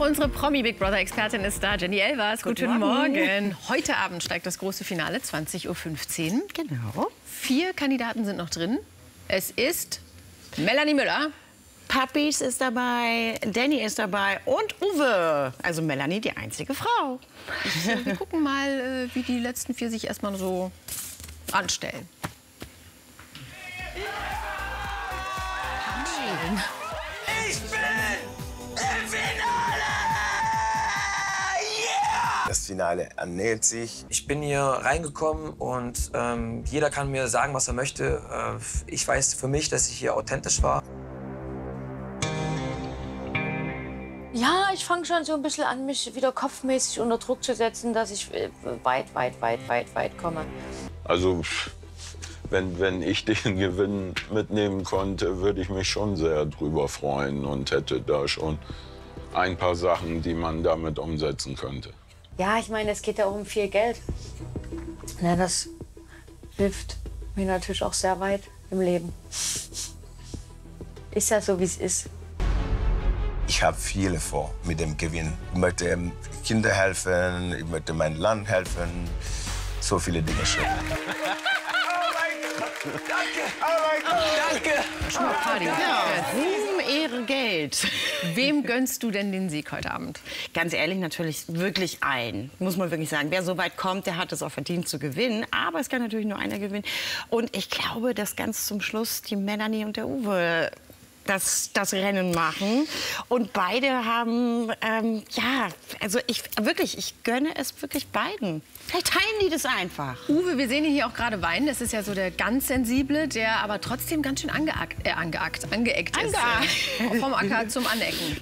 Unsere Promi-Big Brother-Expertin ist da, Jenny Elvers. Guten, Guten Morgen. Morgen. Heute Abend steigt das große Finale, 20.15 Uhr. Genau. Vier Kandidaten sind noch drin. Es ist Melanie Müller. Puppies ist dabei, Danny ist dabei und Uwe. Also Melanie, die einzige Frau. Ich, wir gucken mal, äh, wie die letzten vier sich erstmal so anstellen. Ich bin im Finale! Yeah! Das Finale ernährt sich. Ich bin hier reingekommen und ähm, jeder kann mir sagen, was er möchte. Äh, ich weiß für mich, dass ich hier authentisch war. Ja, ich fange schon so ein bisschen an, mich wieder kopfmäßig unter Druck zu setzen, dass ich äh, weit, weit, weit, weit, weit komme. Also wenn, wenn ich den Gewinn mitnehmen konnte, würde ich mich schon sehr drüber freuen und hätte da schon ein paar Sachen, die man damit umsetzen könnte. Ja, ich meine, es geht ja auch um viel Geld. Na, das hilft mir natürlich auch sehr weit im Leben. Ist ja so, wie es ist. Ich habe viele vor mit dem Gewinn. Ich möchte Kindern helfen, ich möchte mein Land helfen. So viele Dinge schon. Danke! Oh mein Gott! Danke! Schmuckparty. Ja, Ruhm, Ehre, Geld. Wem gönnst du denn den Sieg heute Abend? Ganz ehrlich, natürlich wirklich ein. Muss man wirklich sagen. Wer so weit kommt, der hat es auch verdient zu gewinnen. Aber es kann natürlich nur einer gewinnen. Und ich glaube, dass ganz zum Schluss die Melanie und der Uwe das, das Rennen machen. Und beide haben, ähm, ja, also ich wirklich, ich gönne es wirklich beiden. Vielleicht teilen die das einfach. Uwe, wir sehen ihn hier auch gerade weinen. Das ist ja so der ganz sensible, der aber trotzdem ganz schön angeackt, äh, angeackt, angeeckt ist. Äh, vom Acker zum Anecken.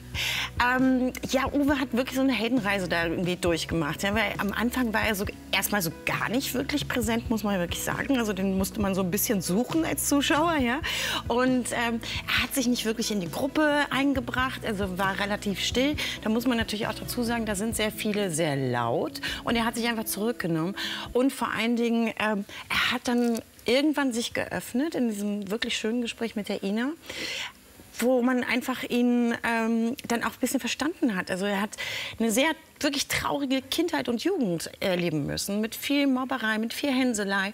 Ähm, ja, Uwe hat wirklich so eine Heldenreise da irgendwie durchgemacht. Ja, weil am Anfang war er so erstmal so gar nicht wirklich präsent, muss man wirklich sagen. Also den musste man so ein bisschen suchen als Zuschauer, ja. Und ähm, er hat sich nicht wirklich in die Gruppe eingebracht, also war relativ still. Da muss man natürlich auch dazu sagen, da sind sehr viele sehr laut. Und er hat sich einfach zurückgenommen. Und vor allen Dingen, ähm, er hat dann irgendwann sich geöffnet in diesem wirklich schönen Gespräch mit der Ina wo man einfach ihn ähm, dann auch ein bisschen verstanden hat. Also er hat eine sehr wirklich traurige Kindheit und Jugend erleben müssen, mit viel Mobberei, mit viel Hänselei.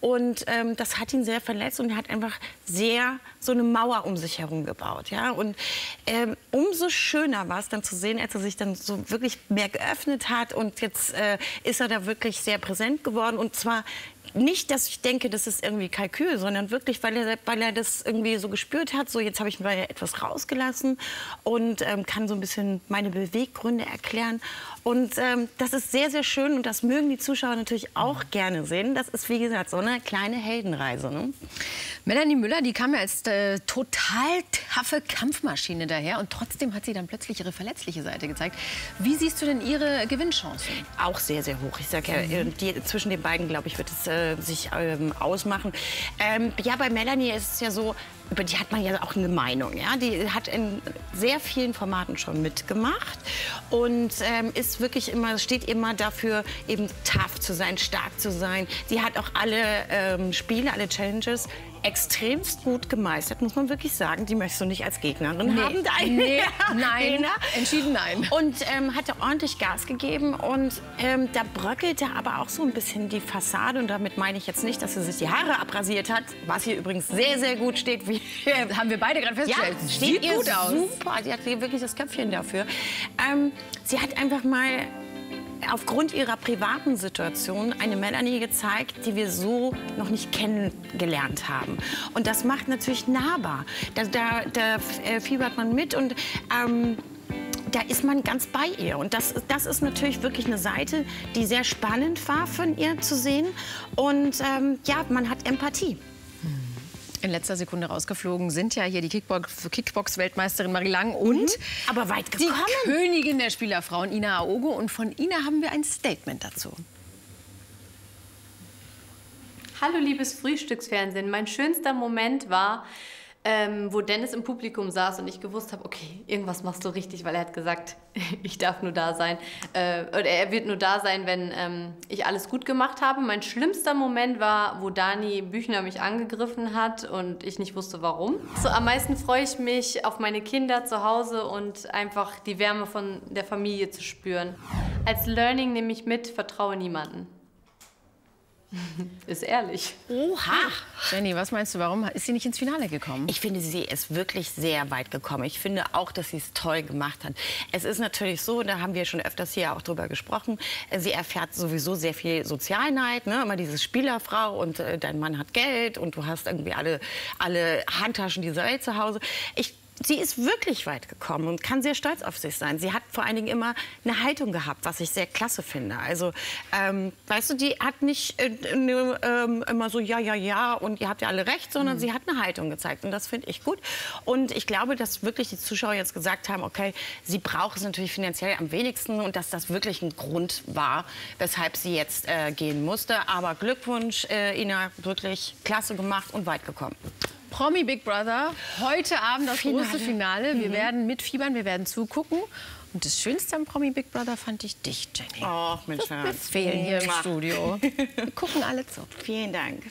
Und ähm, das hat ihn sehr verletzt und er hat einfach sehr so eine Mauer um sich herum gebaut. Ja? Und ähm, umso schöner war es dann zu sehen, als er sich dann so wirklich mehr geöffnet hat. Und jetzt äh, ist er da wirklich sehr präsent geworden. Und zwar nicht, dass ich denke, das ist irgendwie Kalkül, sondern wirklich, weil er, weil er das irgendwie so gespürt hat, so jetzt habe ich mal etwas rausgelassen und ähm, kann so ein bisschen meine Beweggründe erklären. Und ähm, das ist sehr, sehr schön und das mögen die Zuschauer natürlich auch gerne sehen. Das ist, wie gesagt, so eine kleine Heldenreise. Ne? Melanie Müller, die kam ja als äh, total taffe Kampfmaschine daher und trotzdem hat sie dann plötzlich ihre verletzliche Seite gezeigt. Wie siehst du denn ihre Gewinnchancen? Auch sehr, sehr hoch. Ich sage ja, mhm. die, zwischen den beiden, glaube ich, wird es äh, sich ähm, ausmachen. Ähm, ja, bei Melanie ist es ja so, über die hat man ja auch eine Meinung. Ja? Die hat in sehr vielen Formaten schon mitgemacht. Und ähm, ist wirklich immer, steht immer dafür, eben tough zu sein, stark zu sein. Sie hat auch alle ähm, Spiele, alle Challenges extremst gut gemeistert, muss man wirklich sagen. Die möchtest du nicht als Gegnerin nee. haben. Deine, nee, nein, Lena. entschieden nein. Und ähm, hat ordentlich Gas gegeben und ähm, da bröckelte aber auch so ein bisschen die Fassade und damit meine ich jetzt nicht, dass sie sich die Haare abrasiert hat, was hier übrigens sehr, sehr gut steht. Wie, haben wir beide gerade festgestellt. Ja, steht Sieht gut aus. Super, sie hat wirklich das Köpfchen dafür. Ähm, sie hat einfach mal aufgrund ihrer privaten Situation eine Melanie gezeigt, die wir so noch nicht kennengelernt haben. Und das macht natürlich nahbar. Da, da, da äh, fiebert man mit und ähm, da ist man ganz bei ihr. Und das, das ist natürlich wirklich eine Seite, die sehr spannend war von ihr zu sehen. Und ähm, ja, man hat Empathie in letzter Sekunde rausgeflogen sind ja hier die Kickbox-Weltmeisterin Marie Lang und mhm. aber weit gekommen. die Königin der Spielerfrauen Ina Aogo. Und von Ina haben wir ein Statement dazu. Hallo liebes Frühstücksfernsehen. Mein schönster Moment war, ähm, wo Dennis im Publikum saß und ich gewusst habe, okay, irgendwas machst du richtig, weil er hat gesagt, ich darf nur da sein. Äh, oder er wird nur da sein, wenn ähm, ich alles gut gemacht habe. Mein schlimmster Moment war, wo Dani Büchner mich angegriffen hat und ich nicht wusste, warum. So, am meisten freue ich mich auf meine Kinder zu Hause und einfach die Wärme von der Familie zu spüren. Als Learning nehme ich mit, vertraue niemanden. Ist ehrlich. Oha. Jenny, was meinst du, warum ist sie nicht ins Finale gekommen? Ich finde, sie ist wirklich sehr weit gekommen. Ich finde auch, dass sie es toll gemacht hat. Es ist natürlich so, da haben wir schon öfters hier auch drüber gesprochen, sie erfährt sowieso sehr viel Sozialneid, ne? immer diese Spielerfrau und äh, dein Mann hat Geld und du hast irgendwie alle, alle Handtaschen dieser Welt zu Hause. Ich sie ist wirklich weit gekommen und kann sehr stolz auf sich sein. Sie hat vor allen Dingen immer eine Haltung gehabt, was ich sehr klasse finde. Also, ähm, weißt du, die hat nicht äh, ne, ähm, immer so ja, ja, ja und ihr habt ja alle recht, sondern mhm. sie hat eine Haltung gezeigt und das finde ich gut. Und ich glaube, dass wirklich die Zuschauer jetzt gesagt haben, okay, sie braucht es natürlich finanziell am wenigsten und dass das wirklich ein Grund war, weshalb sie jetzt äh, gehen musste. Aber Glückwunsch, äh, Ina, wirklich klasse gemacht und weit gekommen. Promi Big Brother. Heute Abend das Finale. große Finale. Wir Mhm. werden mitfiebern, wir werden zugucken. Und das Schönste am Promi Big Brother fand ich dich, Jenny. Oh, Mensch. Wir fehlen hier im Studio. Wir gucken alle zu. Vielen Dank.